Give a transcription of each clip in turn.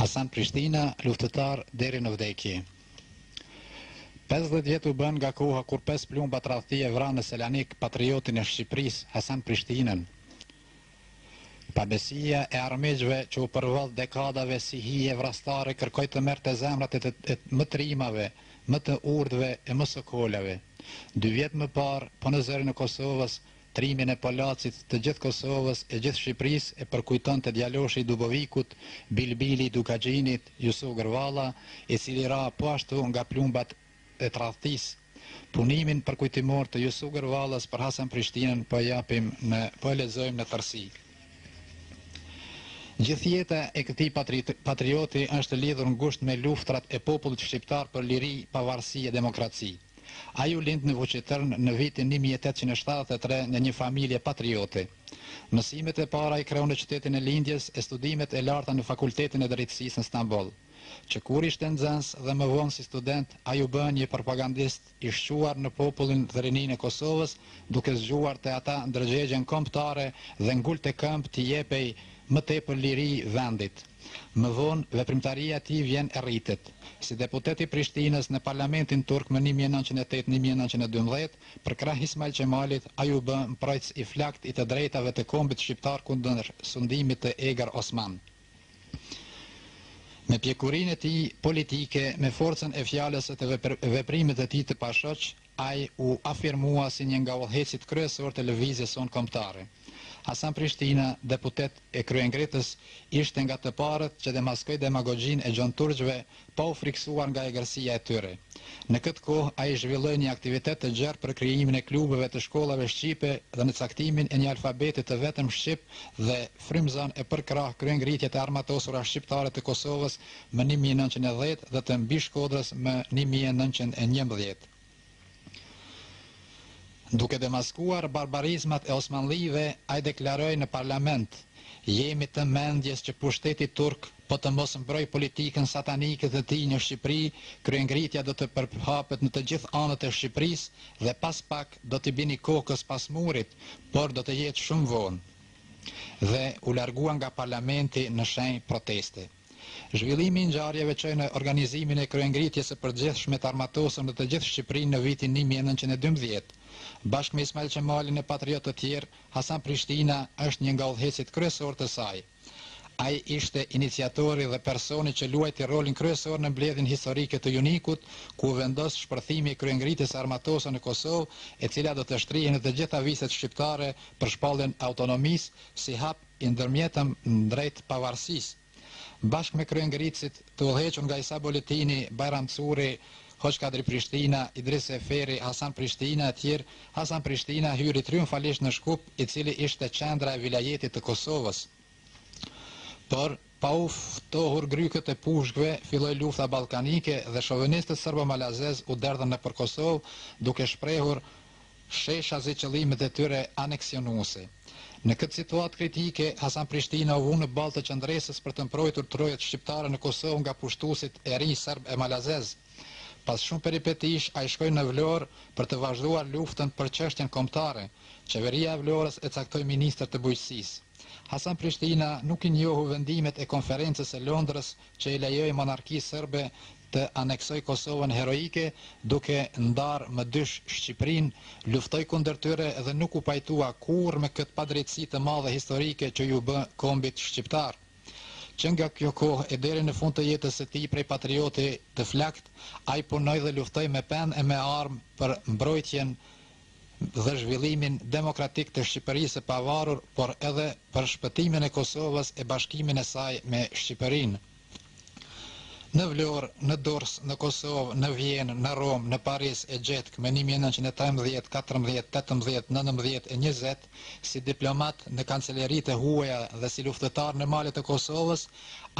Hasan Prishtina, luftëtar deri në vdekje. Pesëdhjetë vjet u bënë nga koha kur pesë plumba tradhti e vranë në Selanik patriotin e Shqipërisë, Hasan Prishtinën. Pabesia e armiqve që u përvodh dekadave si hije vrastare kërkoi të merrte zemrat e e më trimave, më të urtëve e më sokolave. Dy vjet më parë, po në zërin e Kosovës, Trimin e Polacit të gjithë Kosovës e gjithë Shqipërisë e përkujtonte djaloshi i Dubovikut, bilbili i Dukagjinit, Jusuf Gërvalla, i cili ra po ashtu nga plumbat e tradhtisë. Punimin përkujtimor të Jusuf Gërvallës për Hasan Prishtinën po e japim në po e lexojmë në tërësi. Gjithë jeta e këtij patrioti është lidhur ngushtë me luftrat e popullit shqiptar për liri, pavarësi e demokraci. Ai u lind në Vuçitrn në vitin një mijë e tetëqind e shtatëdhjetë e tre në një familje patrioti. Mësimet e para i kreu në qytetin e lindjes e studimet e larta në Fakultetin e Drejtësisë në Stamboll. Që kur ishte nxënës dhe më vonë si student, ai u bë një propagandist i shquar në popullin dhe rininë e Kosovës, duke zgjuar te ata ndërgjegjen kombëtare dhe ngulte këmbë t'i jepej më tepër liri vendit. Më vonë, veprimtaria e tij vjen e rritet. Si deputet i Prishtinës në parlamentin turk më një mijë e nëntëqind e tetë një mijë e nëntëqind e dymbëdhjetë, përkrah Ismail Qemalit, ai u bë mbrojtës i flaktë i të drejtave të kombit shqiptar kundër sundimit të egër osman. Me pjekurinë e tij politike, me forcën e fjalës e të veprimit të tij të pashoq, Ai u afirmua si një nga udhëheqësit kryesorë të lëvizjes sonë kombëtare. Hasan Prishtina, deputet e kryengritës, ishte nga të parët që demaskoi demagogjinë e xhonturqve pa u frikësuar nga egërsia e tyre. Në këtë kohë ai zhvilloi një aktivitet të gjerë për krijimin e klubeve të shkollave shqipe dhe në caktimin e një alfabeti të vetëm shqip dhe frymëzon e përkrah kryengritjet e armatosura shqiptare të Kosovës më një mijë e nëntëqind e dhjetë dhe të Mbishkodrës më një mijë e nëntëqind e njëmbëdhjetë, duke demaskuar barbarizmat e osmanllijve ai deklaroi në parlament, Jemi të mendjes që pushteti turk po të mos mbrojë politikën satanike të tij në Shqipëri, kryengritja do të përhapet në të gjithë anët e Shqipërisë dhe pas pak do t'i bini kokës pas murit, por do të jetë shumë vonë. Dhe u largua nga parlamenti në shenjë proteste. Zhvillimi i ngjarjeve çoi në organizimin e kryengritjes së përgjithshme të armatosur në të gjithë Shqipërinë në vitin një mijë e nëntëqind e dymbëdhjetë. Bashkë me Ismail Qemalin e patriotë të tjerë, Hasan Prishtina është një nga udhëheqësit kryesorë të saj. Ai ishte iniciatori dhe personi që luajti rolin kryesor në mbledhjen historike të Junikut, ku u vendos shpërthimi i kryengritjes së armatosur në Kosovë, e cila do të shtrihej në të gjitha viset shqiptare për shpalljen e autonomisë si hap i ndërmjetëm drejt pavarësisë, bashkë me kryengritësit të udhëhequr nga Isa Boletini, Bajram Curri, Hoxhë Kadri Prishtina, Idriz Seferi, Hasan Prishtina etj. Hasan Prishtina hyri triumfalisht në Shkup, i cili ishte qendra e vilajetit të Kosovës, por, Pa u ftohur grykët e pushkëve, filloi lufta ballkanike dhe shovinistët sërbo-malazezë u derdhën nëpër Kosovë, duke shprehur sheshazi qëllimet e tyre aneksionuese. Në këtë situatë kritike, Hasan Prishtina u vu në ballë të qëndresës për të mbrojtur trojet shqiptare në Kosovë nga pushtuesit e rinj sërbë e malazezë. Pas shumë peripetish, ai shkoi në Vlorë për të vazhduar luftën për çështjen kombëtare. Qeveria e Vlorës e caktoi ministër të bujqësisë. Hasan Prishtina nuk i njohu vendimet e Konferencës së Londrës që i lejoi monarkisë serbe të aneksojë Kosovën heroike duke ndarë më dysh Shqipërinë, luftoi kundër tyre dhe nuk u pajtua kurrë me këtë padrejtësi të madhe historike që iu bë kombit shqiptar. Që nga kjo kohë e deri në fund të jetës së tij prej patrioti të flaktë, ai punoi dhe luftoi me penë e me armë për mbrojtjen dhe zhvillimin demokratik të Shqipërisë së pavarur, por edhe për shpëtimin e Kosovës e bashkimin e saj me Shqipërinë. Në Vlorë, në Durrës, në Kosovë, në Vjenë, në Romë, në Paris e gjetkë më një mijë e nëntëqind e trembëdhjetë, katërmbëdhjetë, tetëmbëdhjetë, nëntëmbëdhjetë e njëzet, si diplomat në kanceleritë e huaja dhe si luftëtar në malet e Kosovës,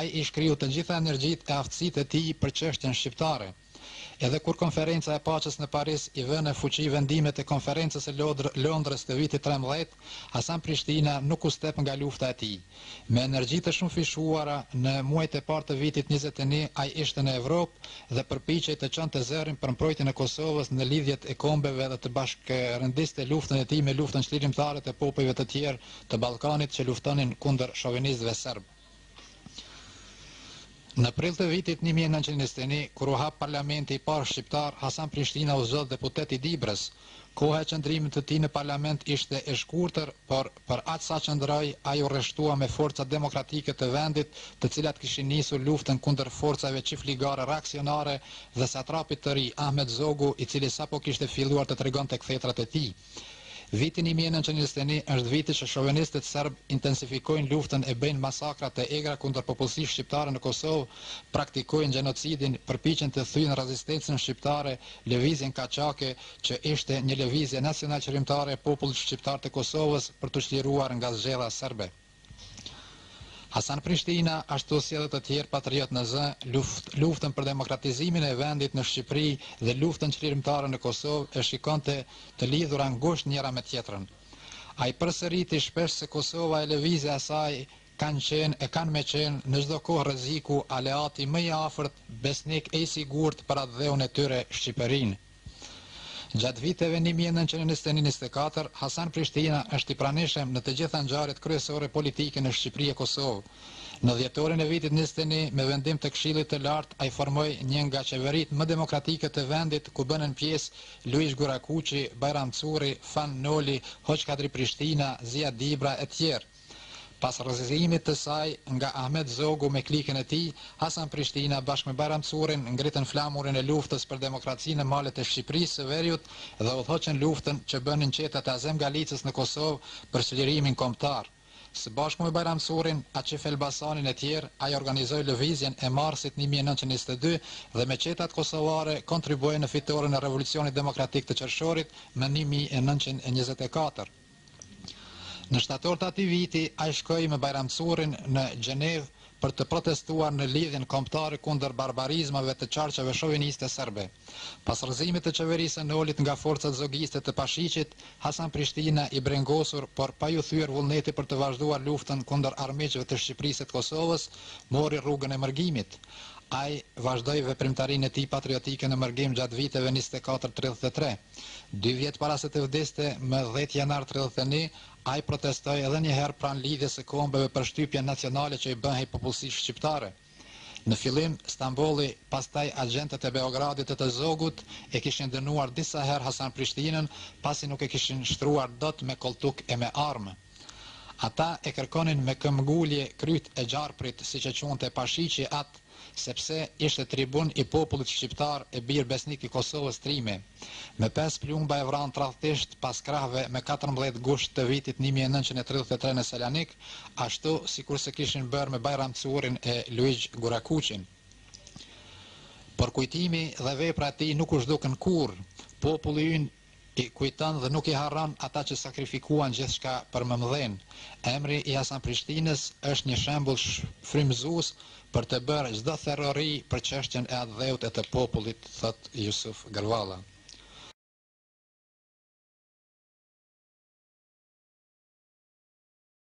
ai i shkriu të gjitha energjitë e aftësitë e tij për çështjen shqiptare. Edhe kur Konferenca e Paqes në Paris i vë në fuqi vendimet e Konferencës së Londrës të vitit trembëdhjetë, Hasan Prishtina nuk u step nga lufta e tij. Me energji të shumëfishuara, në muajt e parë të vitit njëzet e një ai ishte në Evropë dhe përpiqej të çonte zërin për mbrojtjen e Kosovës në Lidhjet e Kombeve dhe të bashkërendiste luftën e tij me Luftën Çlirimtare të popujve të tjerë të Ballkanit që luftonin kundër shovinistëve serbë. Në prill të vitit një mijë e nëntëqind e njëzet e një, kur u hap parlamenti i parë shqiptar, Hasan Prishtina u zgjodh deputet i Dibrës. Koha e qëndrimit të tij në parlament ishte e shkurtër, por për aq sa qëndroi, ai u rreshtua me forcat demokratike të vendit, të cilat kishin nisur luftën kundër forcave çifligare reaksionare dhe satrapit të ri, Ahmet Zogu, i cili sapo kishte filluar të tregonte kthetrat e tij. Viti një mijë e nëntëqind e njëzet e një është viti që shovenistët serbë intensifikojnë luftën e bëjnë masakra të egra kundër popullsisë shqiptare në Kosovë, praktikojnë gjenocidin, përpiqen të thyjnë rezistencën shqiptare, lëvizjen kaçake, që ishte një lëvizje nacionalçlirimtare e popullit shqiptar të Kosovës për t'u çliruar nga zgjedha serbe. Hasan Prishtina, ashtu si edhe të tjerë patriotë në zë, luft, luftën për demokratizimin e vendit në Shqipëri dhe luftën çlirimtare në Kosovë e shikonte të lidhura ngushtë njëra me tjetrën. Ai përsëriti shpesh se Kosova e lëvizja e saj kanë qenë e kanë me qenë në çdo kohë rreziku, aleati më i afërt, besnik e i sigurt për atdheun e tyre, Shqipërinë. Gjatë viteve një mijë e nëntëqind e njëzet e një njëzet e katër, Hasan Prishtina është i pranishëm në të gjitha ngjarjet kryesore politike në Shqipëri e Kosovë. Në dhjetorin e vitit njëzet e një, me vendim të Këshillit të Lartë, ai formoi një nga qeveritë më demokratike të vendit, ku bënin pjesë Luigj Gurakuqi, Bajram Curri, Fan Noli, Hoxhë Kadri Prishtina, Zija Dibra etj. Pas rrëzimit të saj nga Ahmet Zogu me klikën e tij, Hasan Prishtina bashkë me Bajram Currin ngritën flamurin e luftës për demokraci në malet e Shqipërisë së Veriut dhe udhëhoqën luftën që bënin çetat e Azem Galicës në Kosovë për çlirimin kombëtar. Së bashku me Bajram Currin, Aqif Elbasanin etj., ai organizoi Lëvizjen e Marsit një mijë e nëntëqind e njëzet e dy dhe me çetat kosovare kontribuoi në fitoren e Revolucionit Demokratik të Qershorit në një mijë e nëntëqind e njëzet e katër. Në shtator të atij viti, ai shkoi me Bajram Currin në Gjenevë për të protestuar në Lidhjen Kombëtare kundër barbarizmave të qarqeve shoviniste serbe. Pas rrëzimit të qeverisë së Nolit nga forcat zogiste të Pashiqit, Hasan Prishtina, i brengosur, por pa iu thyer vullneti për të vazhduar luftën kundër armiqve të Shqipërisë e të Kosovës, mori rrugën e mërgimit. Ai vazhdoi veprimtarinë e tij patriotike në mërgim gjatë viteve njëzet e katër, tridhjetë e tre. Dy vjet para se të vdiste, më dhjetë janar tridhjetë e një, ai protestoi edhe një herë pranë Lidhjes së Kombeve për shtypjen nacionale që i bëhej popullsisë shqiptare. Në fillim, Stambolli, pastaj agjentët e Beogradit e të Zogut, e kishin dënuar disa herë Hasan Prishtinën, pasi nuk e kishin shtruar dot me kolltuk e me armë. Ata e kërkonin me këmbëngulje kryet e gjarprit siç e quante Pashiqi atë, sepse ishte tribun i popullit shqiptar e bir besnik i Kosovës trime. Me pesë plumba e vranë tradhtisht pas krahëve me katërmbëdhjetë gusht të vitit një mijë e nëntëqind e tridhjetë e tre në Selanik, ashtu sikurse kishin bërë me Bajram Currin e Luigj Gurakuqin. Por kujtimi dhe vepra e tij nuk u zhdukën kurrë, populli ynë, I kujton dhe nuk i harron ata që sakrifikuan gjithçka për mëmëdhenë. Emri i Hasan Prishtinës është një shembull frymëzues për të bërë çdo therori për çështjen e atdheut e të popullit, thotë Jusuf Gërvalla.